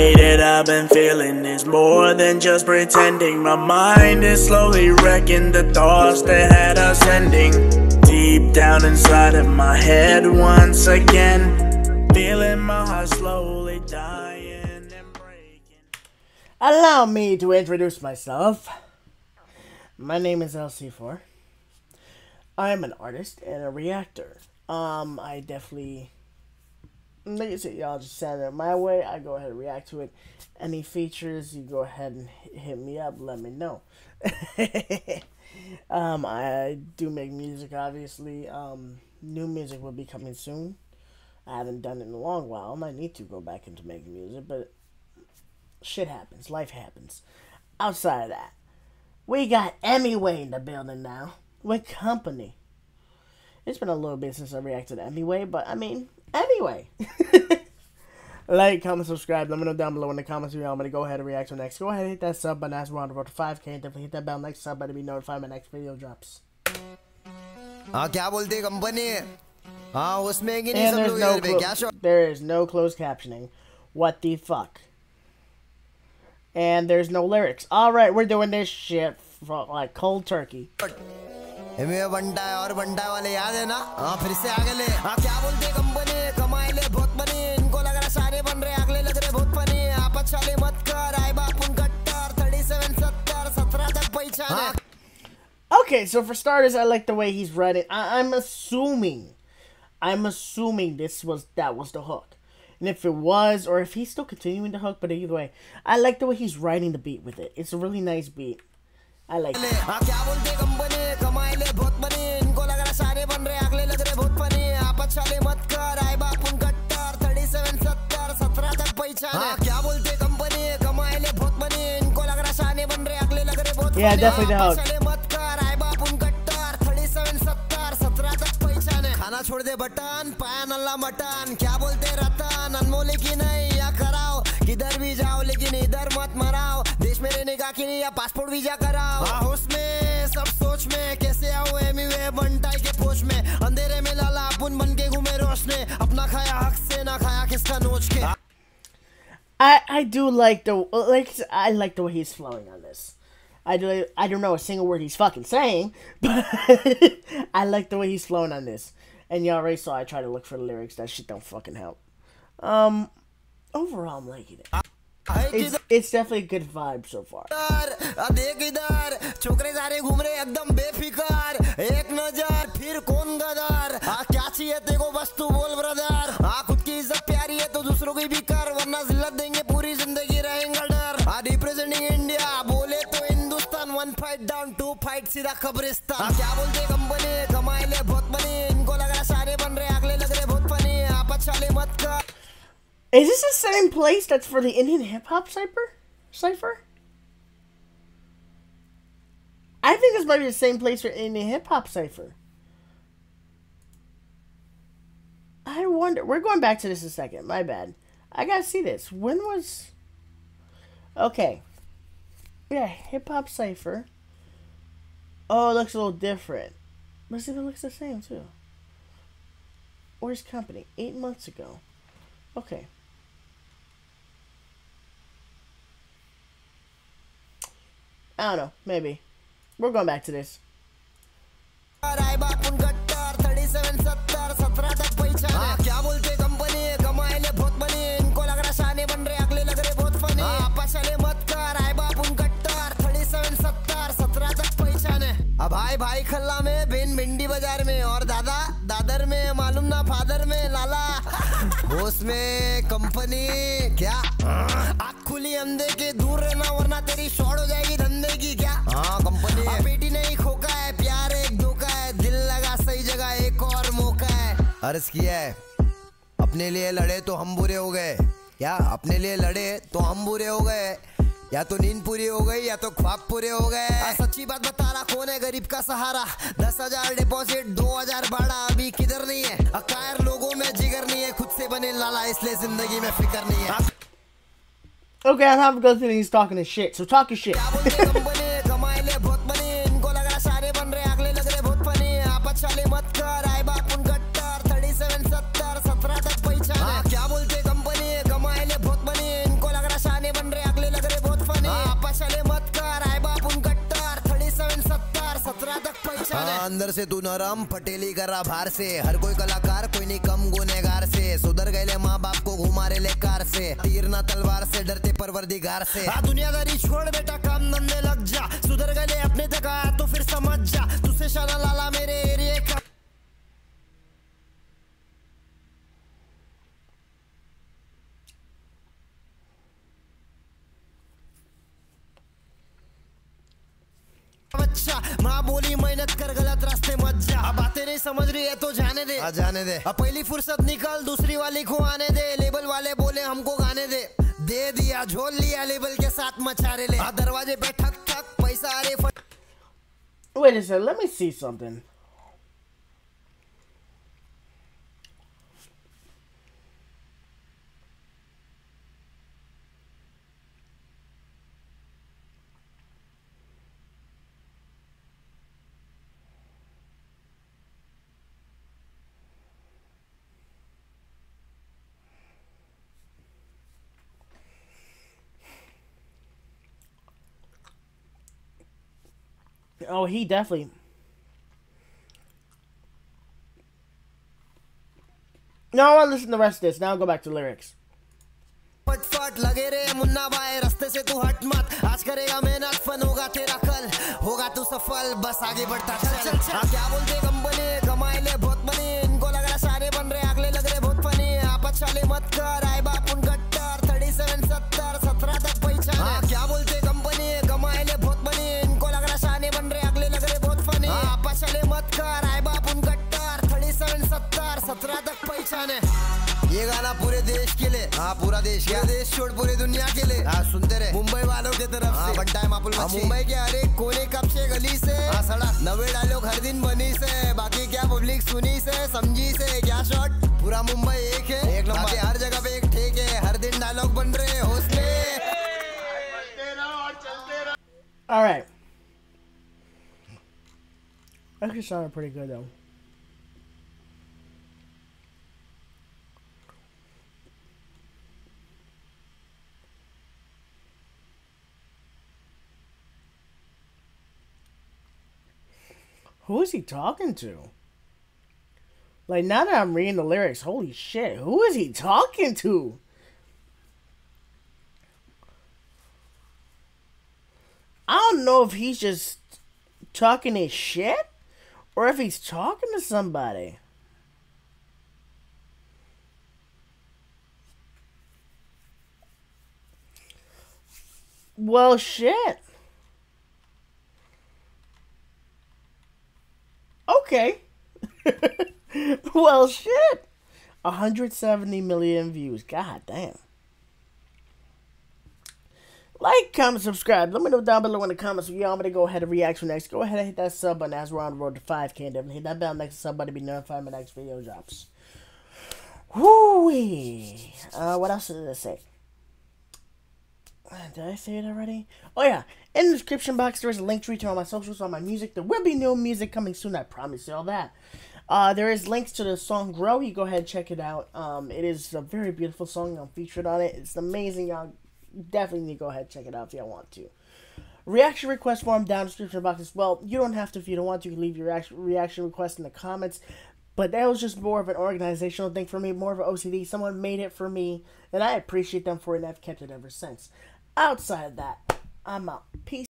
way that I've been feeling is more than just pretending. My mind is slowly wrecking the thoughts that had us ending. Deep down inside of my head, once again, feeling my heart slowly dying and breaking. Allow me to introduce myself. My name is LC4. I am an artist and a reactor. Um, I definitely like I said, y'all just send it my way. I go ahead and react to it. Any features, you go ahead and hit me up. Let me know. um, I do make music, obviously. Um, new music will be coming soon. I haven't done it in a long while. I might need to go back into making music, but shit happens. Life happens. Outside of that, we got Emiway in the building now with company. It's been a little bit since I reacted to Emiway, but I mean, anyway. like, comment, subscribe. Let me know down below in the comments if y'all want me to go ahead and react to next. Go ahead and hit that sub button as we're on the road to 5k. And definitely hit that bell next sub button to be notified when my next video drops. हाँ क्या बोलती company हाँ उसमें कि नहीं And सब there's लोग no इधर पे क्या clo- there is no closed captioning. What the fuck? And there's no lyrics. All right, we're doing this shit for like cold turkey. हमें बंटा है और बंटा वाले याद है ना हाँ फिर से आगे ले हाँ क्या बोलते कंपनी कमाए ले बहुत बनी इनको लग रहा सारे बन रहे अगले लग रहे बहुत फनी आपस चले मत कर आए बापुन कट्टर थर्टी सेवन सत्तर सत्रह तक पहचान Okay, so for starters, I like the way he's writing. I- I'm assuming, I'm assuming this was that was the hook, and if it was, or if he's still continuing the hook, but either way, I like the way he's writing the beat with it. It's a really nice beat. I like it. चले मत कर आए बापुन thirty seven सत्तर सत्रह तक पहचान हाँ क्या बोलते कंपनी कमाए ले बहुत बनी इनको लग रहा सारे बन रहे अगले लग रहे बहुत Yeah, definitely the चले मत कर आए बापुन थर्टी सेवन सत्तर सत्रह तक पहचान है खाना छोड़ दे बटन पाया नल्ला मटन. क्या बोलते रतन अनमोले की नहीं या कराओ. किधर भी जाओ लेकिन इधर मत मराओ. देश में रहने का कि नहीं या पासपोर्ट वीज़ा कराओ. हाँ, होश में सब सोच में I I do like the like I like the way he's flowing on this. I do I don't know a single word he's fucking saying, but I like the way he's flowing on this. And y'all already saw I try to look for the lyrics. That shit don't fucking help. Um, overall I'm liking it. It's it's definitely a good vibe so far. सीधा कब्रिस्तान आ, क्या बोलते company कमाए ले बहुत बनी इनको लग रहा सारे बन रहे अगले लग रहे बहुत फनी आपस चले मत कर Is this the same place that's for the Indian hip hop cipher? Cipher? I think this might be the same place for Indian hip hop cipher. I wonder. We're going back to this in a second. My bad. I gotta see this. When was? Okay. Yeah, hip hop cipher. Oh, it looks a little different. Let's see if it looks the same too. Where's company? Eight months ago. Okay. I don't know. Maybe. We're going back to this. खल्ला में Ben भिंडी बाज़ार में। और दादा दादर में मालूम ना father में लाला। होश में कंपनी क्या? आँख खुली अंधे के दूर रहना वरना तेरी शॉर्ट हो जाएगी धंधे की क्या? हाँ कंपनी बेटी नहीं खोका है प्यार एक धोखा है दिल लगा सही जगह एक और मौका है। अर्ज़ किया है अपने लिए लड़े तो हम बुरे हो गए। क्या अपने लिए लड़े तो हम बुरे हो गए। या तो नींद पूरी हो गई या तो ख्वाब पूरे हो गए सच्ची बात बता रहा कौन है गरीब का सहारा दस हज़ार डिपोजिट दो हज़ार भाड़ा अभी किधर नहीं है अकायर लोगों में जिगर नहीं है खुद से बने लाला इसलिए ज़िंदगी में फ़िक्र नहीं है Okay, I'm have a good thing he's talking his shit. So talk your shit. अंदर से तू नरम पटेली रहा भार से। हर कोई कलाकार, कोई नहीं कम गुनेगार से। सुधर गए माँ बाप को घुमा रहे ले कार से। तीर ना तलवार से, डरते परवरदिगार से। आ दुनियादारी छोड़ बेटा, काम धंधे लग जा। सुधर गए अपने आया तो फिर समझ जा। तुझसे शाना लाला मेरे। बच्चा माँ बोली मेहनत कर गलत रास्ते मत जा। अब बातें नहीं समझ रही है तो जाने दे। आ जाने दे। अब पहली फुर्सत निकल दूसरी वाली को आने दे। लेबल वाले बोले हमको गाने दे। दे दिया झोल लिया लेबल के साथ मचारे ले। दरवाजे पे ठक ठक पैसा अरे Wait a second, let me see something. Oh, he definitely. No, I want to listen to the rest of this. Now I'll go back to lyrics. फटफट लगे रे मुन्ना भाई रास्ते से तू हट मत आज करेगा मेहनत फन होगा तेरा कल होगा तू सफल बस आगे बढ़ता चल चल चल हाँ, क्या बोलते हाँ पूरा देश क्या? देश छोड़ पूरी दुनिया के लिए। हाँ सुनते रहे। मुंबई वालों की तरफ़ से। बन टाइम आप मुंबई के हर एक कोने कब से गली से? हाँ सड़क नवे डायलॉग हर दिन बनी से। बाकी क्या पब्लिक सुनी से समझी से क्या शॉट पूरा मुंबई एक है। एक नंबर। हर जगह पे एक ठेक है। हर दिन डायलॉग बन रहे हैं हौसले All right. Actually, sounded pretty good though. Who is he talking to? Like now that I'm reading the lyrics, holy shit, who is he talking to? I don't know if he's just talking his shit or if he's talking to somebody. Well, shit. Okay. well, shit. 170 million views. God damn. Like, comment, subscribe. Let me know down below in the comments if y'all want me to go ahead and react to next. Go ahead and hit that sub button as we're on the road to 5k. And definitely hit that bell next to somebody to be notified when my next video drops. woo Uh, what else did I say? Uh, Did I say it already? Oh yeah, in the description box there is a link to all my socials, all my music. There will be new music coming soon. I promise you all that. Uh, there is links to the song "Grow." You go ahead and check it out. Um, it is a very beautiful song. I'm featured on it. It's amazing. Y'all definitely need to go ahead and check it out if y'all want to. Reaction request form down in the description box as well. You don't have to if you don't want to. You can leave your reaction reaction request in the comments. But that was just more of an organizational thing for me, more of an OCD. Someone made it for me, and I appreciate them for it, and I've kept it ever since. Outside of that, I'm out. Peace.